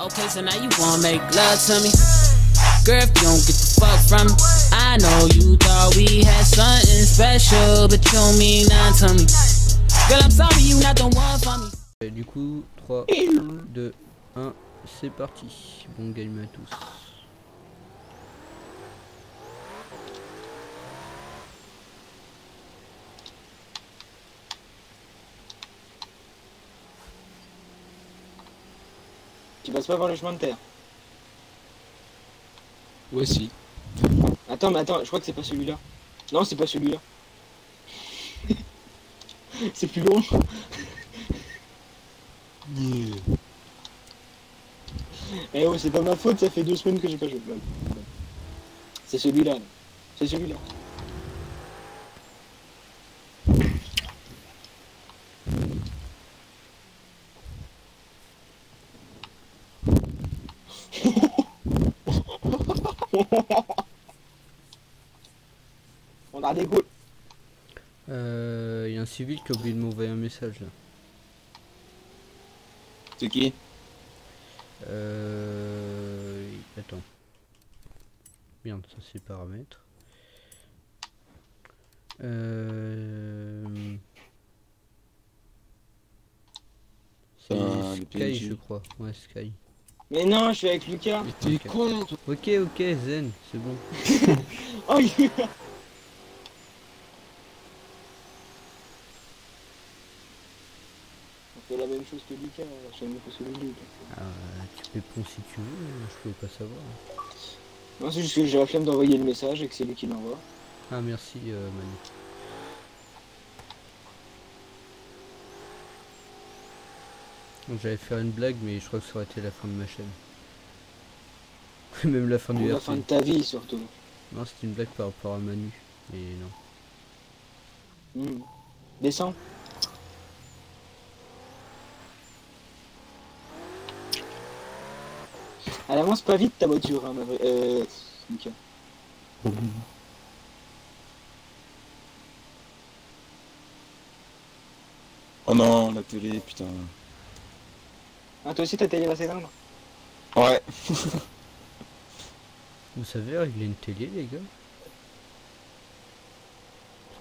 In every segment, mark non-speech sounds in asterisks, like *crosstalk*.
Okay, so now you wanna make love to me. Girl, if you don't get the fuck from me, I know you thought we had something special, but you don't mean nothing to me. Girl, I'm sorry you not the one for me. Et du coup, 3, 2, 1, c'est parti. Bon game à tous. Tu passes pas par le chemin de terre. Ouais, si. Attends, mais attends, je crois que c'est pas celui-là. Non, c'est pas celui-là. *laughs* c'est plus long. Eh oh, c'est pas ma faute, ça fait deux semaines que j'ai pas joué. C'est celui-là. là. C'est celui-là. *laughs* On a des goûts. Euh, y a un civil qui a oublié de m'envoyer un message là. C'est qui? Euh... Attends. Merde, ça c'est paramètres. Euh... C'est Sky je crois. Ouais Sky. Mais non, je suis avec Lucas. Mais t'es con. Ok ok Zen, c'est bon. *laughs* Oh, On fait la même chose que Lucas, hein. j'ai jamais fait celui de Lucas. Ah, tu peux si tu veux, je peux pas savoir. Non, c'est juste que j'ai la flemme d'envoyer le message et que c'est lui qui l'envoie. Ah merci euh, Manu. J'allais faire une blague mais je crois que ça aurait été la fin de ma chaîne. *laughs* Même la fin du la fin de ta vie surtout. Non c'était une blague par rapport à Manu. Mais non. Hmm. Descends. Elle avance pas vite ta voiture, hein, ma vraie- euh. Oh non, la télé, putain. Ah, toi aussi ta télé s'éteindre Ouais. *laughs* Vous savez régler une télé les gars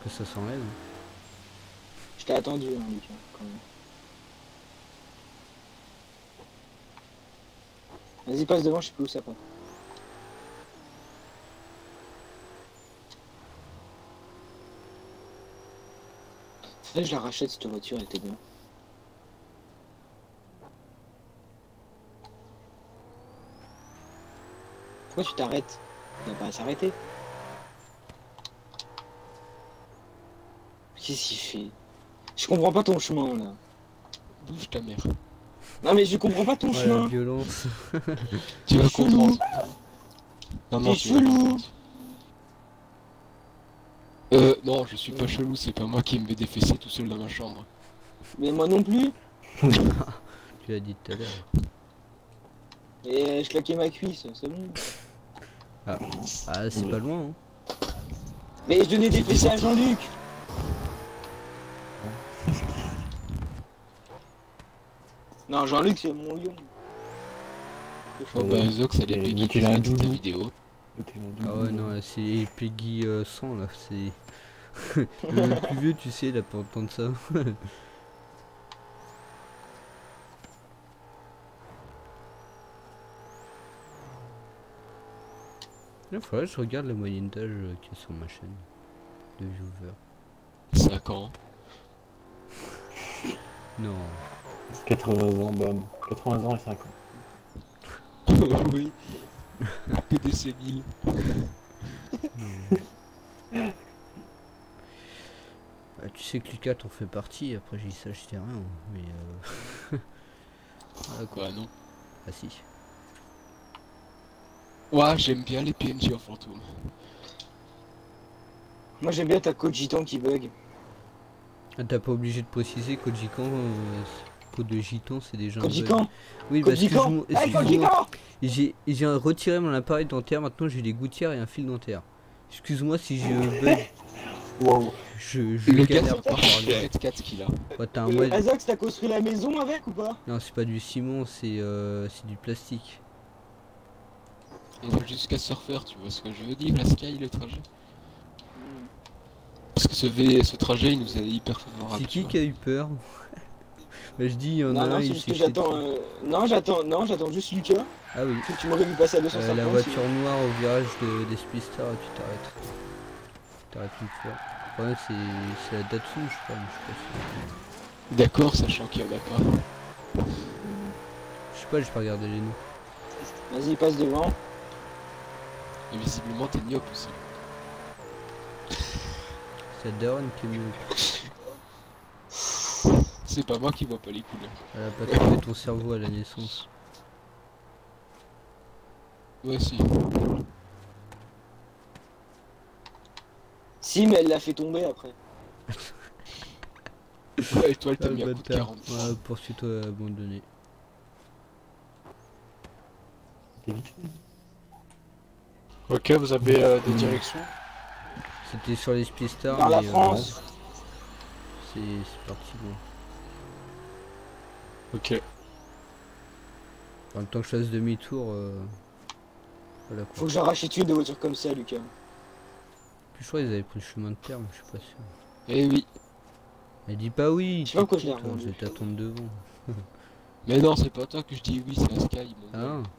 Parce que ça s'enlève. hein. Je t'ai attendu, hein, quand même. Vas-y, passe devant, je sais plus où ça passe. Je la rachète cette voiture, elle était bien. Pourquoi tu t'arrêtes Il n'a pas à s'arrêter. Qu'est-ce qu'il fait? Je comprends pas ton chemin là. Bouge ta mère. Non mais je comprends pas ton la chemin. violence. *laughs* Tu vas comprendre. Non, non, tu chelou. Euh, non, je suis pas chelou, c'est pas moi qui me vais défesser tout seul dans ma chambre. Mais moi non plus. *laughs* Tu l'as dit tout à l'heure. Et euh, je claquais ma cuisse, c'est bon. Ah c'est pas loin hein. Mais je donnais des fessées à Jean-Luc. Non, Jean-Luc c'est mon lion. Oh bah, Zox, elle est Peggy qui la vidéo. Ah ouais non c'est Peggy euh, 100 là, c'est... *laughs* le plus vieux tu sais il a pas entendre ça. *laughs* Il faudrait que je regarde la moyenne d'âge euh, qu'il y a sur ma chaîne de viewers. 5 ans. *laughs* Non. 80 ans, bam. 80 ans et 5 ans. *laughs* oui. Que des séniles. *laughs* Bah, tu sais que Lucas t'en fait partie, après j'ai dit ça je sais rien, mais euh... quoi. Quoi, non. Ah si. Ouais, j'aime bien les PNJ en fantôme. Moi j'aime bien ta code gitan qui bug. Ah, T'as pas obligé de préciser Gican, euh, code de gitan c'est déjà un Code bug. gitan Oui, bah Code gitan excuse-moi, gitan J'ai j'ai retiré mon appareil dentaire, maintenant j'ai des gouttières et un fil dentaire. Excuse-moi si je bug, *laughs* Wow. je, je Le galère pas parler. 4 qu'il a. Ouais, un web. Azox, t'as construit la maison avec ou pas? Non, c'est pas du ciment, c'est euh, c'est du plastique. On va jusqu'à Surfer, tu vois ce que je veux dire, la Sky, le trajet. Parce que ce, v... ce trajet, il nous est hyper favorable. C'est qui qui a eu peur *laughs* Bah, je dis, il y en Non, a non, un, c'est il juste j'attends. euh, Non, j'attends, non, j'attends juste Lucas. Ah oui. Que tu m'aurais vu passer à Euh, 250. la si- voiture noire au virage de, des tu t'arrêtes. Tu t'arrêtes une fois. Le problème c'est c'est la Datsun je crois, mais je suis pas. D'accord, sachant qu'il y en a pas. Je sais pas, j'ai pas regardé les noms. Vas-y, passe devant. Et visiblement, t'es myope aussi. C'est Darren qui est mieux. C'est pas moi qui vois pas les couleurs. Elle a pas trouvé ton cerveau à la naissance. Ouais, si. Si, mais elle l'a fait tomber après. *laughs* Ouais, et toi, elle t'a Ah, mis un coup de bâtard. 40. Ouais, poursuis-toi abandonné. Ok, vous avez euh, des directions C'était sur les Spistar. Par la mais, euh, France. c'est c'est parti bon. Ok. En même temps que je fasse demi-tour. Euh... Voilà quoi. Faut que j'en rachète une de voitures comme ça, Lucas. Puis je crois qu'ils avaient pris le chemin de terre, mais je suis pas sûr. Eh oui. Elle dit pas oui. Je sais pas pourquoi je l'ai putain, revendu. Je vais t'attendre devant. Mais non, c'est pas toi que je dis oui, c'est la Sky. mon gars.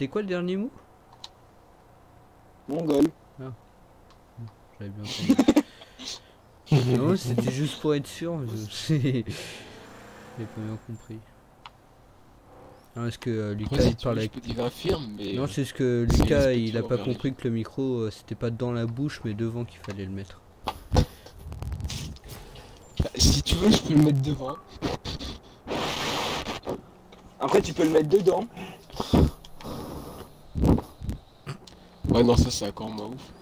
Ah. C'était quoi le dernier mot? Mongol. J'avais bien entendu. *laughs* non, c'était juste pour être sûr. je- J'ai pas bien compris. Non, est-ce que euh, Lucas si il parle avec. peux dire infirme, mais. Non, c'est ce que Lucas il a pas compris que le micro euh, c'était pas dans la bouche mais devant qu'il fallait le mettre. Bah, si tu veux, je peux le mettre devant. Après, tu peux le mettre dedans. Ouais, non, ça c'est encore moins ouf.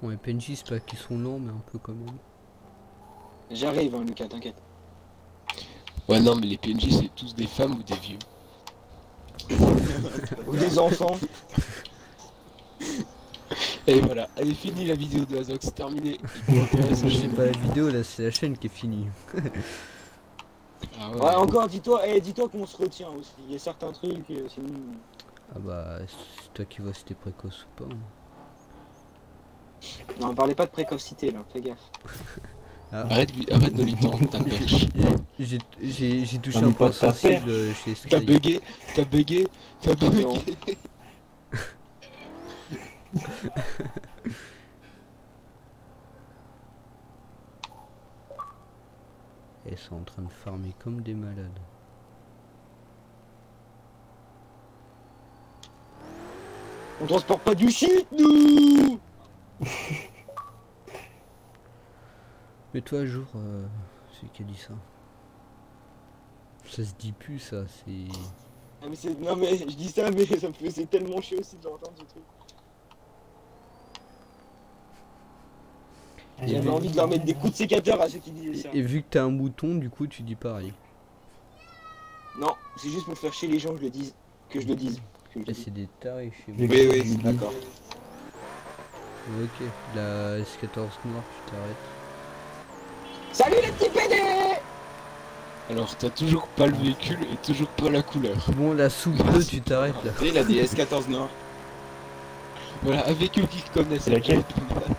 Bon, les PNJ c'est pas qu'ils sont lents mais un peu quand même. J'arrive, hein, Lucas, t'inquiète. Ouais, non, mais les PNJ c'est tous des femmes ou des vieux? Ou des enfants. *laughs* Et voilà, allez, fini la vidéo de Azox, c'est terminé. *laughs* C'est pas la vidéo là, c'est la chaîne qui est finie. *laughs* Ah Ouais, ouais. encore, dis-toi, eh, dis-toi qu'on se retient aussi. Il y a certains trucs, euh, sinon. Ah bah c'est toi qui vois si t'es précoce ou pas. hein. Non, parlez pas de précocité là, fais gaffe. *laughs* Arrête, lui- arrête de lui tendre ta perche. *laughs* J'ai j'ai- j'ai touché On un point sensible euh, chez T'as Sky. bugué, t'as bugué, t'as bugué. *laughs* Ils sont en train de farmer comme des malades. On transporte pas du shit, nous *laughs* Mets-toi à jour, euh, celui qui a dit ça. Ça se dit plus ça, c'est... Ah, mais c'est- Non, mais je dis ça, mais ça me faisait tellement chier aussi de l'entendre ce truc. J'avais envie de leur mettre des coups de sécateur à ceux qui disaient ça. Et vu que t'as un mouton, du coup tu dis pareil. Non, c'est juste pour faire chier les gens que je le dise. Que je le dise. C'est des tarés chez Oui, oui, d'accord. Ok, la S14 noire, tu t'arrêtes. Salut les petits PD Alors, t'as toujours pas le véhicule et toujours pas la couleur. Bon, la soupe bleue, tu t'arrêtes là. Il a des S14 Nord. Voilà, un véhicule qui connaît C'est laquelle? *laughs*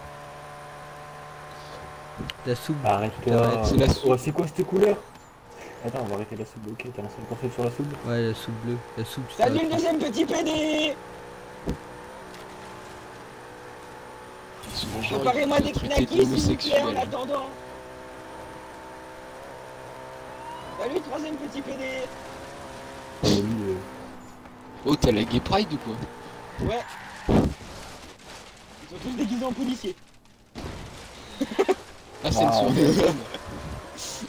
La soupe, Arrête-toi. Arrête, c'est la soupe. C'est quoi cette couleur? Attends, on va arrêter la soupe. Ok, t'as lancé le concept sur la soupe? Ouais, la soupe bleue. La soupe, Salut le deuxième petit PD Préparez-moi des knackis s'il vous plaît en attendant. Salut troisième petit PD Oh, t'as la gay pride ou quoi? Ouais. Ils sont tous déguisés en policiers. *laughs* Ah, c'est une soirée homme.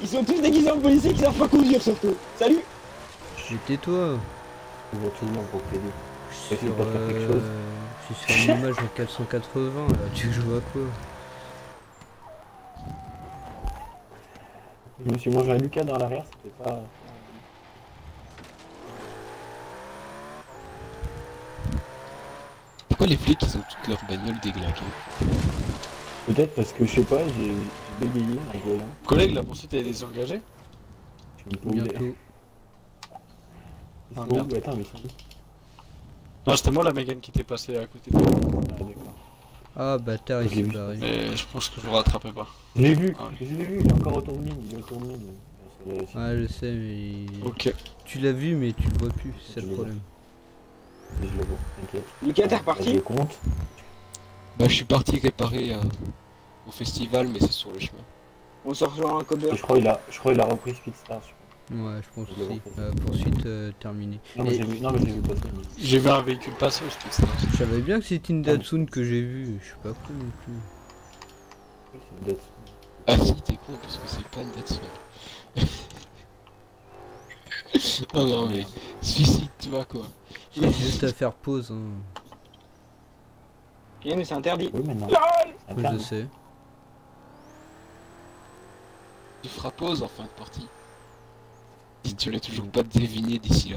Ils sont tous déguisés en policiers qui savent pas conduire surtout. Salut le monde pour t'aider. Je suis sur, quelque chose. euh, je suis sur une image en 480 là, tu je vois quoi? Je me suis mangé un Lucas dans l'arrière, c'était pas. les flics ils ont toutes leurs bagnoles déglinguées? Peut-être parce que je sais pas, j'ai bégayé en volant. Collègue, la poursuite est désengagée Je me. Bientôt. Ah, merde. Attends, mais Non, c'était moi la Mégane qui t'est passée à côté de toi. Ah, d'accord. Ah, bâtard, il s'est barré. Mais je pense que je vous rattraperai pas. Je l'ai vu, Ah. je l'ai vu, il est encore autour de ligne, il est autour de c'est- Ah, je sais, mais. Ok. Tu l'as vu, mais tu le vois plus, c'est le problème. Je le vois, t'inquiète. Lucas, t'es Je reparti compte. Bah je suis parti réparer euh, au festival mais c'est sur le chemin. On se rejoint un cover. Et je crois qu'il a, je crois qu'il a repris Speedstar. je crois. Ouais, je pense Je aussi. vois. Euh, poursuite euh, terminée. Non, mais Et- j'ai vu, non, mais j'ai vu. J'ai vu un véhicule passer au speed Stars. Je savais bien que c'était une Datsun que j'ai vue, je suis pas con non plus. Ah si t'es con parce que c'est pas une date *laughs* non non mais suicide-toi quoi. Juste à faire pause, hein. Eh, mais c'est interdit. Oui, maintenant. Je sais. Tu feras pause en fin de partie. Si tu l'as toujours pas deviné d'ici là.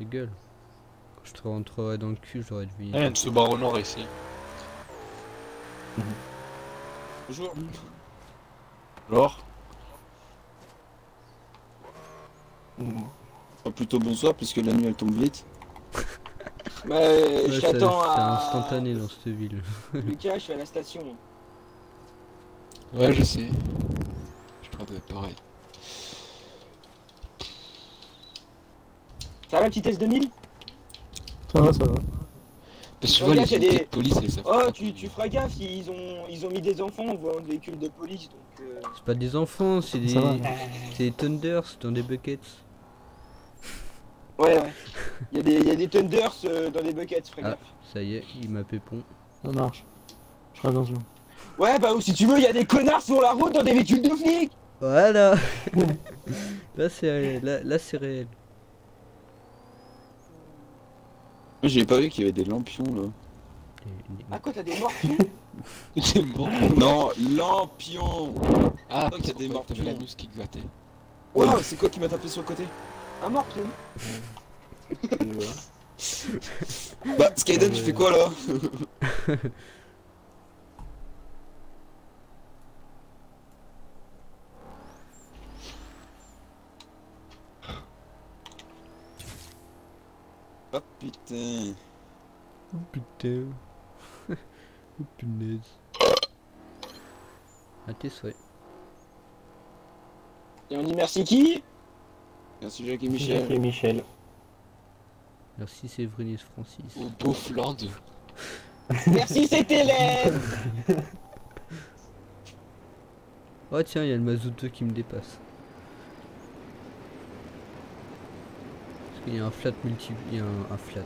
Gueule. Quand je te rentrerai dans le cul, j'aurais deviné. Eh, il y a une Subaru noire ici. Bonjour. Alors. Oh, plutôt bonsoir, puisque la nuit elle tombe vite. *laughs* Bah, Ouais, je t'attends C'est à. instantané dans cette ville. *laughs* Lucas, je suis à la station. Ouais je sais. Je crois que pareil. Ça va, le petit S2000 Ça va, ça va. Parce que tu vois les des- de police elles savent Oh, tu, tu feras gaffe, ils ont, ils ont mis des enfants au volant de véhicules de police, donc... euh, C'est pas des enfants, c'est des. C'est des Thunders dans des buckets. Ouais, ouais. Il y, a des- il y a des Thunders euh, dans les buckets, ferai Ah. gaffe. Ça y est, il m'a pépon. Ça marche. Je ferai attention. Ouais, bah, ou si tu veux, il y a des connards sur la route dans des véhicules de flics Voilà *laughs* Là c'est réel, là, là c'est réel. J'ai pas vu qu'il y avait des lampions là. Ah quoi, t'as des morts C'est bon. non, lampions Ah, Donc, il y a des la morpions. news qui grattait. Waouh, c'est quoi qui m'a tapé sur le côté? Un voilà. *laughs* Bah, Skyden, tu fais quoi là *laughs* Oh putain. Oh putain. *laughs* oh punaise. À tes souhaits. Et on dit merci qui? Merci Jacques et Jacques Michel. et Michel. Merci Séverine et Francis. Au Beaufland. *laughs* Merci, c'est Hélène *laughs* Oh tiens, il y a le mazouteux qui me dépasse. Parce qu'il y a un flat multi... Il y a un, un flat.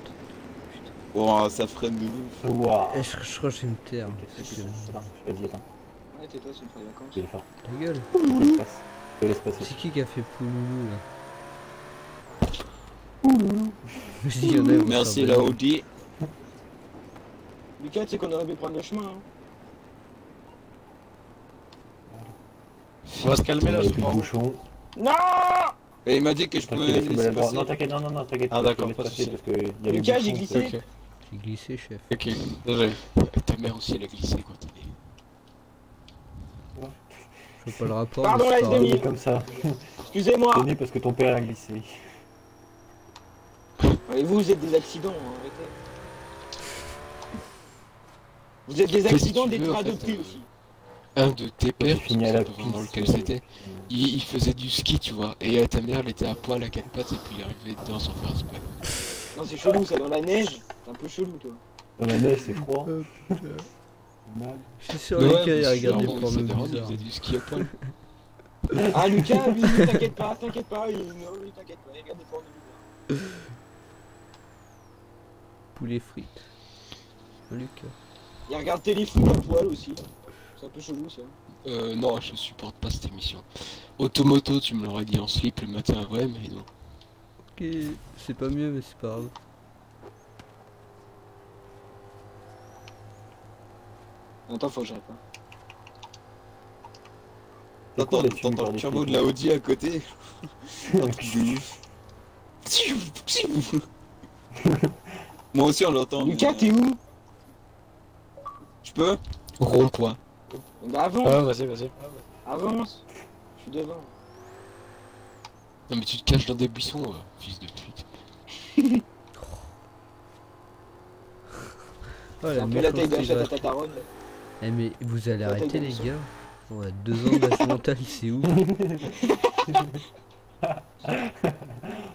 Putain. Oh, ça freine de ouf. Waouh. Eh, je, je crois que je vais me taire. Je dis, attends. Ouais, tais-toi, c'est vacances. Je vais le faire. Ta gueule. C'est qui qui a fait Pouloulou là? Merci la. Audi. Lucas, tu sais qu'on aurait pu prendre le chemin. Hein. On va se calmer là, je crois. bouchons. Non Et il m'a dit que je pouvais laisser passer. Non, t'inquiète, non, non, non, t'inquiète. Ah, d'accord, pas de passer soucis. parce que il y a Lucas, j'ai glissé. Ok, J'ai glissé, chef. ok, désolé. Ta mère aussi elle a glissé quand elle est. Je vois pas le rapport. Pardon, la comme ça. Excusez-moi parce que ton père a glissé. Et vous, vous êtes des accidents, hein, arrêtez. Vous êtes des accidents des trains de prix euh, aussi. Un de tes pères, dans lequel c'était, il, il faisait du ski, tu vois, et euh, ta mère elle était à poil à quatre pattes et puis il arrivait dedans sans faire exprès. Non, c'est chelou, ça, dans la neige. C'est un peu chelou, toi. Dans la neige, c'est froid. Mal. Je suis sûr ouais, Lucas il mais a regardé pour le il faisait du ski à poil. Ah, Lucas, lui, t'inquiète pas, t'inquiète pas, il... non, lui, t'inquiète pas, il regarde des pornos. Poulet frites. Lucas. Il regarde téléfoot à poil aussi. C'est un peu chelou, ça. Euh, non, je supporte pas cette émission. Automoto, tu me l'aurais dit en slip le matin, ouais, mais non. Ok, c'est pas mieux, mais c'est pas grave. Attends, faut que. C'est quoi T'entends le turbo de la Audi à côté. *laughs* Moi aussi on l'entend. Lucas, t'es où Tu peux Rond-point. Bah avance, Ah, vas-y, vas-y. avance. Je suis devant. Non mais tu te caches dans des buissons, euh, fils de pute. *laughs* Oh, la la taille de la chatte à. Eh mais vous allez La arrêter les gars Ouais, deux ans d'âge mental, c'est ouf. *laughs* *laughs*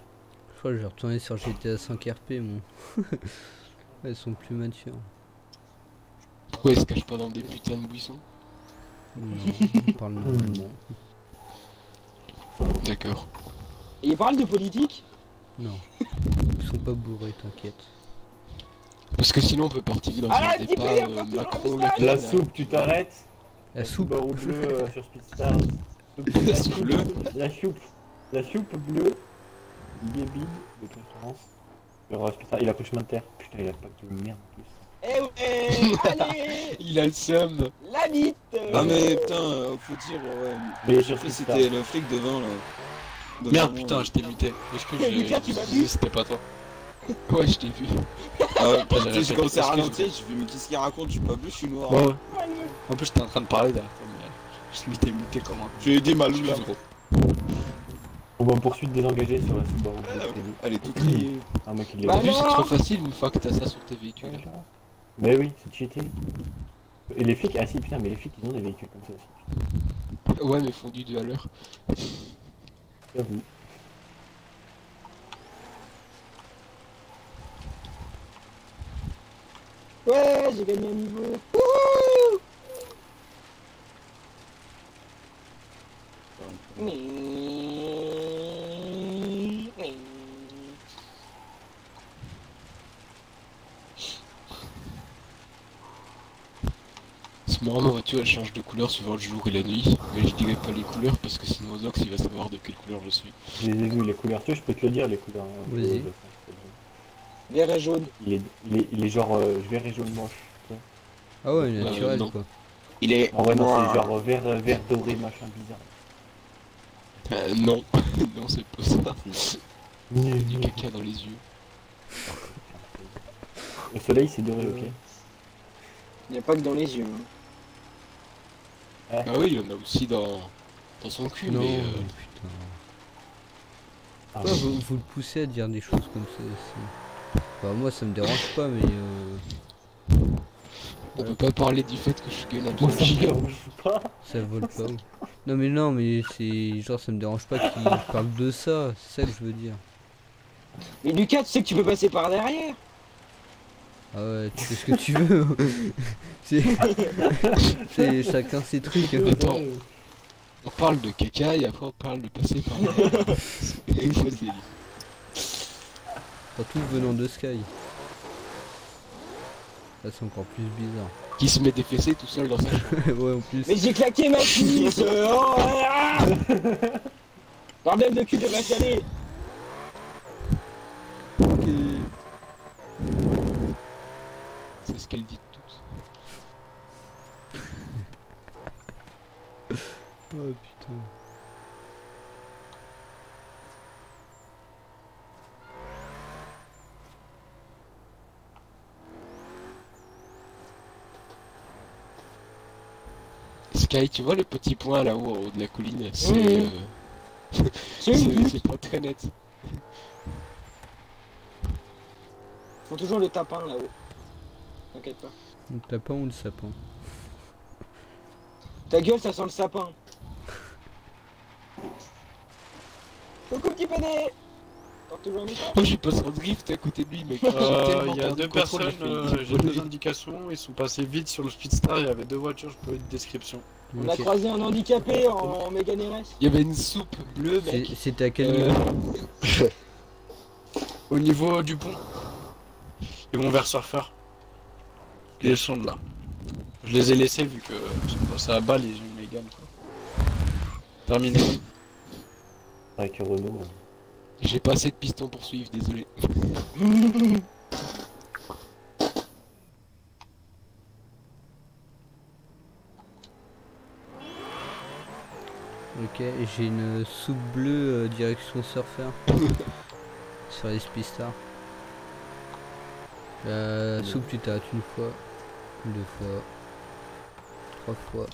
Je crois que je vais retourner sur GTA 5 RP, mon. *laughs* Elles sont plus matures. Pourquoi ils se cachent pas dans des putains de buissons Non, on parle *laughs* normalement. D'accord. Et il parle de politique Non. Ils sont pas bourrés, t'inquiète. Parce que sinon on peut partir dans Ah, un débat euh, pas de macro, la Le La Pen, soupe, tu t'arrêtes La soupe Subaru bleu euh, sur Speedstar. *laughs* La soupe bleue La soupe. La soupe bleue. Bébide de préférence. Sur euh. Il a pris chemin de terre. Putain, il a pas de merde en plus. Eh ouais *laughs* Allez Il a le seum La bite Ah mais putain, euh, faut dire, ouais. Mais c'était le flic devant là. Devant Merde moi, putain là. je t'ai muté. J'ai... M'as je C'était pas toi. Ouais je t'ai vu. Ah ouais, J'ai j'ai commencé à ralentir, je me mais qu'est-ce qu'il raconte, je suis pas bleu, je suis noir. Ouais ouais. En plus j'étais en train de parler derrière toi, mais je m'étais muté comment J'ai aidé Malou là. Excuse, gros. On va poursuite désengagée sur la Subaru lui. Elle est toute liée. Un mec il est Bah c'est trop facile une fois que t'as ça sur tes véhicules. Mais oui, c'est cheaté. Et les flics, ah si putain, mais les flics ils ont des véhicules comme ça aussi. Ouais mais fondu deux à l'heure. J'avoue. Ouais, j'ai gagné un niveau. Wouhou marrant ma voiture elle change de couleur suivant le jour et la nuit. Mais je dirai pas les couleurs parce que sinon Zox il va savoir de quelle couleur je suis. Je les ai vus les couleurs, tu vois, je peux te le dire les couleurs. hein. Vas-y. Vert et jaune. Il est, il est, il est genre euh, vert et jaune moche. Ah ouais, Euh, naturel non. quoi. Il est. En vrai, non, c'est genre vert, euh, vert doré, machin bizarre. Euh, non. *laughs* non c'est pas ça. Du Le caca dans les yeux. soleil, c'est doré, ok. Il n'y a pas que dans les yeux. hein. Ah oui il y en a aussi dans, dans son cul Non, mais... euh, putain. Ah, vous, vous le poussez à dire des choses comme ça aussi Bah moi ça me dérange pas mais euh, On peut pas parler du fait que je suis gay Moi, ça me dérange pas. ça vole pas. ou- Non mais non mais c'est genre ça me dérange pas qu'il parle de ça, c'est ça que je veux dire. Mais Lucas, tu sais que tu peux passer par derrière. Ah ouais, tu fais ce que tu veux. *laughs* c'est *laughs* c'est chacun ses trucs. Attends. On parle de caca et après on parle de passer par délire *laughs* Surtout venant de Sky. Là c'est encore plus bizarre. Qui se met des fessées tout seul dans sa chambre. ouais en plus. Mais j'ai claqué ma cuisse euh, oh, ah Bordel de cul de ma salée C'est ce qu'elle dit toutes. *laughs* Oh putain. Sky, tu vois le petit point là-haut en haut de la colline C'est Oui. euh, *laughs* *laughs* pas très net. Faut toujours le tapin là-haut. T'inquiète pas. Le tapin ou le sapin Ta gueule, ça sent le sapin. Coucou petit pédé un Moi j'ai passé en drift à côté de lui mec. Euh, Il y a deux personnes, euh, j'ai deux indications, ils sont passés vite sur le Speedstar, il y avait deux voitures, je peux une description. On a croisé un handicapé en Mégane RS. Il y avait une soupe bleue C'est- mec. C'était à quel Euh, niveau *laughs* Au niveau du pont, ils vont vers Surfer. Ils sont de là. Je les ai laissés vu que balle, ils ont une Mégane quoi. Terminé. Avec Renault. euh. J'ai pas assez de pistons pour suivre, désolé. Ok, j'ai une soupe bleue euh, direction surfer *laughs* sur les Spistar. La soupe tu t'arrêtes une fois, deux fois, trois fois.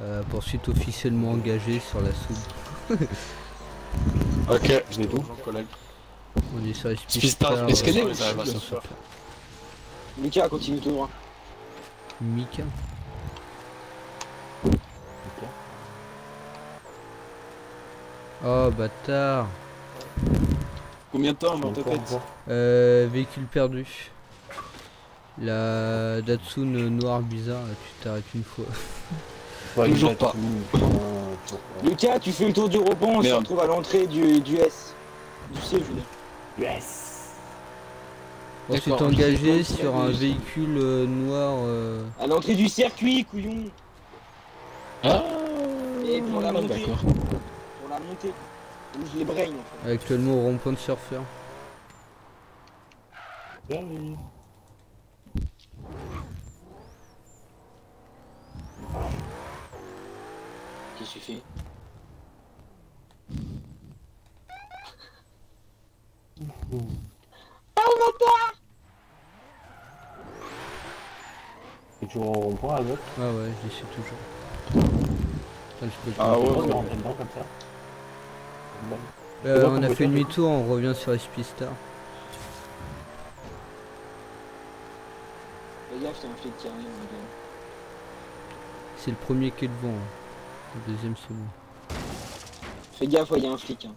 Euh, poursuite officiellement engagée sur la soupe. *laughs* Ok, Je l'ai tout. On est sur les Spistar, est euh, Ça va dans se ce- faire. Lucas, continue tout droit. Mika. Oh bâtard. Combien de temps, Encore, Mortopet encore. Euh, véhicule perdu. La Datsun noire bizarre, là, tu t'arrêtes une fois. *laughs* Ouais, Toujours pas. Lucas, tu fais le tour du rebond, on se retrouve à l'entrée du, du S. Du C, je veux dire. Yes On s'est engagé sur un véhicule euh, noir. euh, À l'entrée du circuit, couillon. Ah Et pour la montée. D'accord. Pour la montée. Où je les brain en fait. actuellement au rond-point de surfeur. Salut. Qu'est-ce que tu fais C'est toujours au rond-point, Azot Ah ouais, j'y suis toujours. Putain, je peux Ah ouais, On est ouais. dedans comme ça. Euh, on a fait demi-tour, on revient sur Spistar. Fais c'est un flic qui arrive. mon gars. C'est le premier qui est devant. hein. Le deuxième c'est moi. Fais gaffe, il y a un flic. Hein.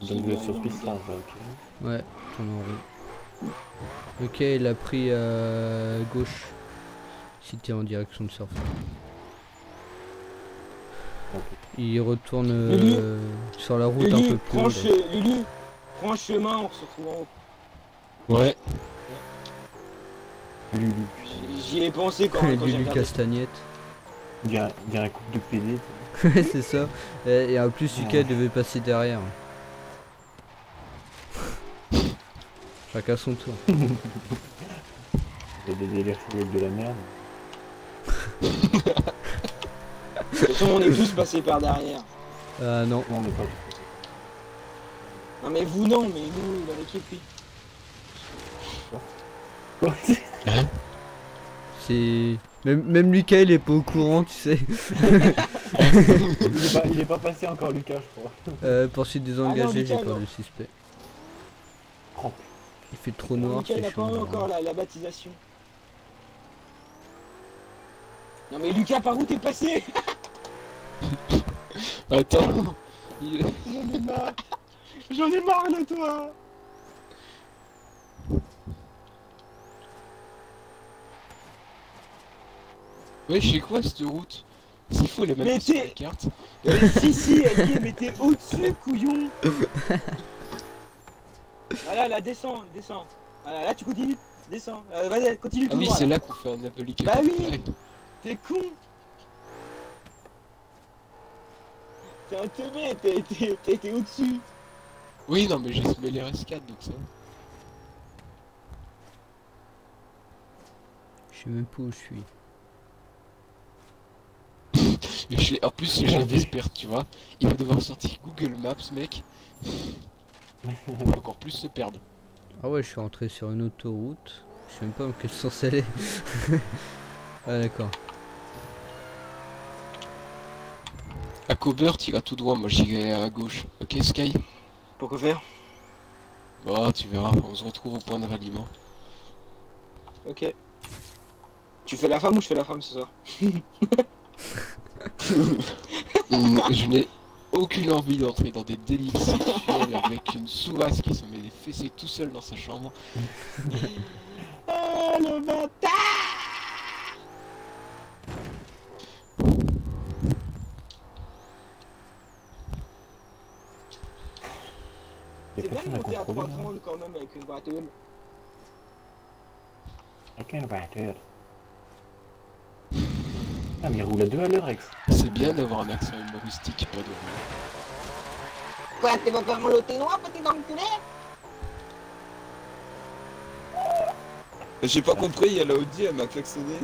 Donc vous êtes sur Spistar, là, ok. Ouais, tourne en rond. Ok, il a pris euh, gauche. Si t'es en direction de. Ok. Il retourne euh, sur la route un peu plus prends le chemin, on se retrouve en haut. Ouais. Lulu. J'y ai pensé quand, *laughs* quand j'ai Lulu. Castagnette. Il y a, il y a un couple de PD. *laughs* c'est ça. Et, et en plus, Yuka Ouais. devait passer derrière. *laughs* Chacun son tour. Il y a des délires avec de la merde. De toute façon, on est tous passés par derrière. Ah non, Non, on n'est pas tous Non mais vous non, mais nous, dans l'équipe, oui. passés. c'est. Même, même Lucas il est pas au courant, tu sais. *laughs* il, est pas, il est pas passé encore, Lucas, je crois. Euh, poursuite désengagée, Lucas, j'ai pas le suspect. Oh, Il fait trop noir. Lucas, il c'est a pas eu encore la, la baptisation. Non mais Lucas, par où t'es passé? Attends. Il- J'en ai marre J'en ai marre de toi Ouais, je sais quoi cette route? S'il faut les Mais mettre sur la carte. *laughs* Euh, Si, si, elle y est, mais t'es au-dessus, couillon *laughs* Voilà, là, descends, descends. Voilà, là, tu continues, descends. Euh, Vas-y, continue Ah tout oui, c'est là. qu'on fait un appliqué. Bah oui. T'es con T'es un teubé, t'es au-dessus Oui, non, mais j'ai semé les RS4 donc ça. Je sais même pas où je suis. *laughs* Je en plus, j'ai Vesper, tu vois. Il va devoir sortir Google Maps, mec. *laughs* Il va encore plus se perdre. Ah ouais, je suis rentré sur une autoroute. Je sais même pas dans quel sens elle est. *laughs* ah d'accord. À Cobert, il va tout droit, moi j'irai à gauche. Ok, Sky Pourquoi faire Bah, tu verras, on se retrouve au point de ralliement. Ok. Tu fais la femme ou je fais la femme ce soir *laughs* je n'ai aucune envie d'entrer dans des délits sexuels avec une souvasse qui se met des fessées tout seul dans sa chambre. Ah, le bâtard Il y C'est a bien de personne à monter à 330 quand même avec une voiture. Avec une voiture. Ah, mais il roule à deux à l'heure, Rex. C'est bien d'avoir un accent humoristique, pas de Quoi, t'es pas faire mon noir, petit enculé J'ai pas compris, il y a la Audi, elle m'a klaxonné.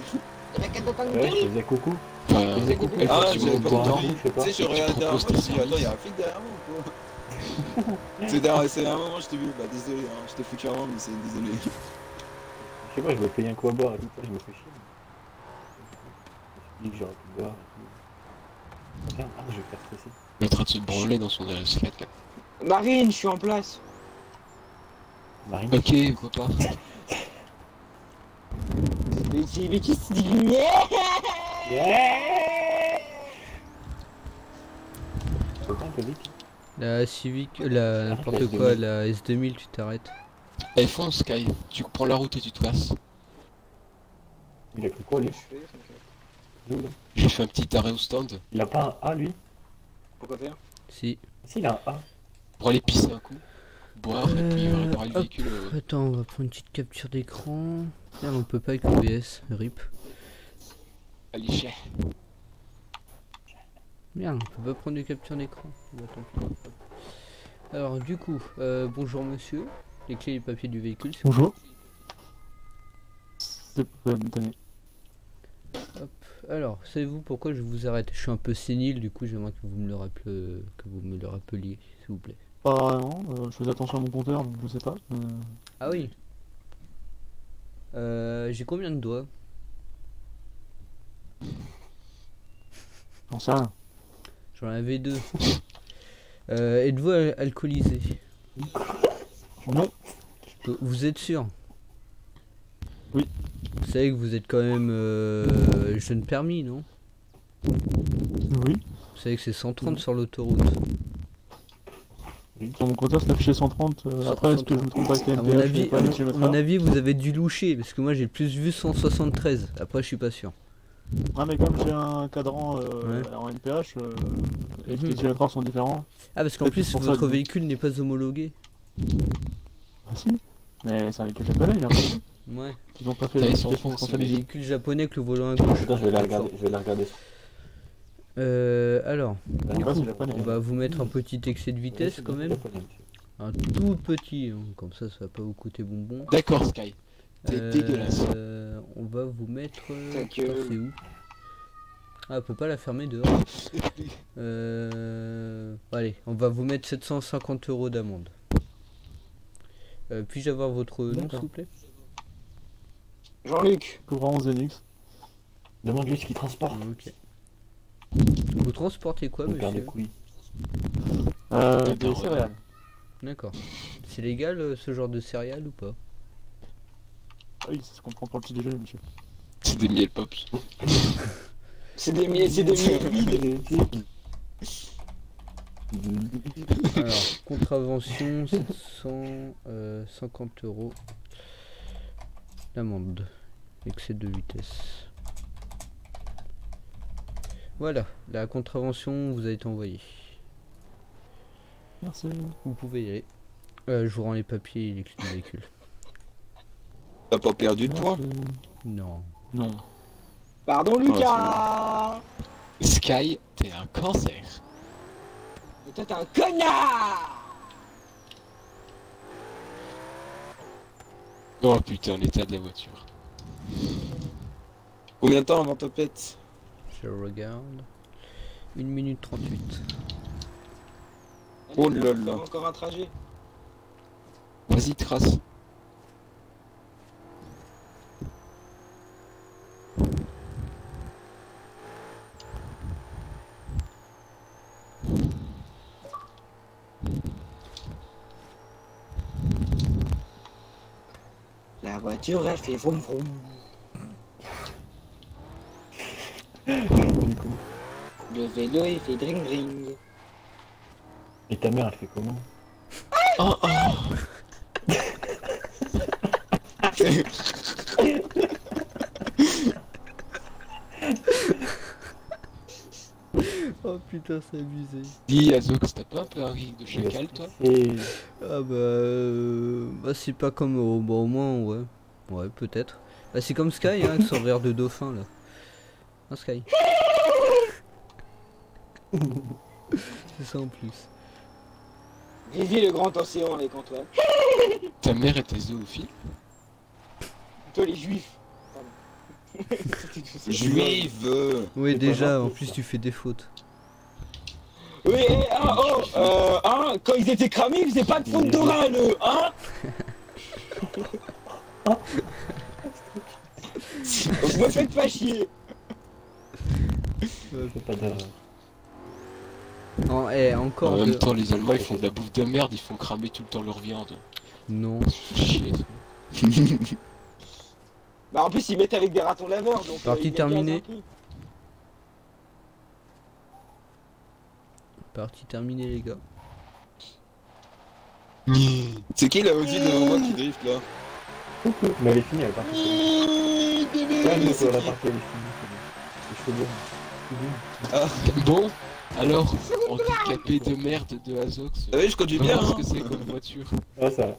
Ouais, je faisais coucou. Enfin, Je faisais coucou. elle Ah, tu j'avais pas compris. Tu sais, je Tu regarde derrière moi, proposes je me tes suis dit, attends, il y a un flic derrière moi ou quoi? *laughs* C'est un moment, je t'ai vu. Bah, désolé, hein, je t'ai foutu avant, mais c'est désolé. Je sais pas, je me paye un coup à boire et tout ça, je me fais chier. Je me dit que j'aurais pu boire et tout. Tiens, ah, je vais faire stresser. Il est en train de se branler dans son RS4. là. Marine, je suis en place. Marine, Ok, pourquoi pas. Mais qui, mais qui se dit yeah peux pas un peu vite La Civic, euh, la n'importe quoi, la S2000, tu t'arrêtes. Eh, fonce, Sky. Tu prends la route et tu te casses. Il a pris quoi lui? J'ai fait un petit arrêt au stand Il a pas un A lui? Pourquoi faire? Si. Si, il a un A. pour aller pisser un coup. Boire et puis Euh, réparer le véhicule. euh, Attends, on va prendre une petite capture d'écran. On peut pas avec OBS, rip. aller chez. Merde, on peut pas prendre de capture d'écran. Bah. Hop. Alors, du coup, euh, bonjour monsieur. Les clés et les papiers du véhicule, Bonjour. Donner. Alors, savez-vous pourquoi je vous arrête? Je suis un peu sénile, du coup j'aimerais que vous me le rappeliez, que vous me le rappeliez, s'il vous plaît. Pas vraiment, euh, je faisais attention à mon compteur, donc je sais pas. euh, Ah oui. Euh, j'ai combien de doigts? J'en sais rien. J'en avais deux. Euh, Êtes-vous al- alcoolisé? Non, Vous êtes sûr? Oui. Vous savez que vous êtes quand même euh, jeune permis, non? Oui. Vous savez que c'est 130 sur l'autoroute. Sur mon compteur, c'est affiché 130. euh, après, est-ce que je me trompe pas avec À mon avis, à mon- avis, vous avez dû loucher, parce que moi j'ai plus vu 173. Après, je suis pas sûr. Ouais, mais comme j'ai un cadran euh, Ouais. en NPH, euh, et que Mhm. les heure sont différents. Ah, parce qu'en plus, ça, votre véhicule n'est pas homologué. Ah si. Mais c'est un véhicule japonais, peu. Ouais. Ils ont pas fait la française. Un c'est véhicule japonais avec le volant à gauche. Putain, je vais la regarder, je vais la regarder. Euh, alors, c'est japonais. on va vous mettre un petit excès de vitesse quand même. Un tout petit, hein, comme ça, ça va pas vous coûter bonbon. D'accord, Sky. T'es Euh, dégueulasse. On va vous mettre. euh, c'est où? Ah, on peut pas la fermer dehors. *laughs* Euh... Allez, on va vous mettre 750 euros d'amende. Euh, Puis-je avoir votre nom, s'il vous plaît? Jean-Luc. Couvrant Zenix. Demande-lui ce qu'il transporte. Ok. Vous transportez quoi, de monsieur? Euh, D'accord, des céréales. D'accord. C'est légal ce genre de céréales ou pas? Oui, c'est ce qu'on prend pour le petit déjeuner, monsieur. C'est des miel pops. C'est des miels, c'est des miels. Alors, contravention 750 euros d'amende. Excès de vitesse. Voilà, la contravention vous a été envoyée. Merci. Vous pouvez y aller. Euh, je vous rends les papiers et les clés du véhicule. T'as pas perdu de Merci. Non. Non. Pardon, Lucas. Sky, t'es un cancer. Mais toi, t'es un connard. Oh putain, l'état de la voiture. Combien de temps avant ta pète Je regarde. 1 minute 38. Oh là là. Encore un trajet. Vas-y, trace. La voiture, elle fait vroom vroom. Le vélo, il fait dring dring. Et ta mère, elle fait comment Oh oh Oh putain, c'est abusé. Dis Azox, t'as pas un peu un rire de chacal toi Ah bah, euh, bah c'est pas comme au, bah, au moins ouais, ouais peut-être. Bah c'est comme Sky hein, avec son verre de dauphin là. Hein Sky. *laughs* c'est ça en plus. Vivi le grand océan avec Antoine. Ta mère était zoophile? Toi, les juifs. *laughs* Pardon. Juive Oui déjà, en plus tu fais des fautes. Oui, eh, ah, oh, euh, hein, quand ils étaient cramés, ils faisaient pas de faute d'oral, eux, hein? *laughs* Vous me faites pas chier pas d'erreur. En, eh, encore En de... même temps, les Allemands ils font de la bouffe de merde, ils font cramer tout le temps leur viande. Non. Chier. *laughs* Bah en plus ils mettent avec des ratons laveurs, donc... Partie euh, ils terminée. Partie terminée, les gars. C'est qui la Audi devant moi qui drift là? Mais elle est finie, elle est partie. Ouais, mais C'est la qui partie elle est finie. c'est bon. Alors, handicapé de merde de Azox. Ah oui, je conduis bien, est-ce hein. que c'est comme voiture Ouais, ça va.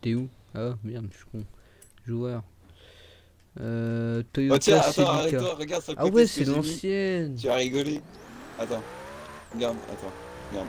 T'es où? Ah, merde, je suis con. Joueur. Euh, Oh Toyota tiens, attends, Celica. arrête-toi, regarde le Ah ouais, ce c'est l'ancienne. Tu vas rigoler. Attends. Regarde, attends. Regarde.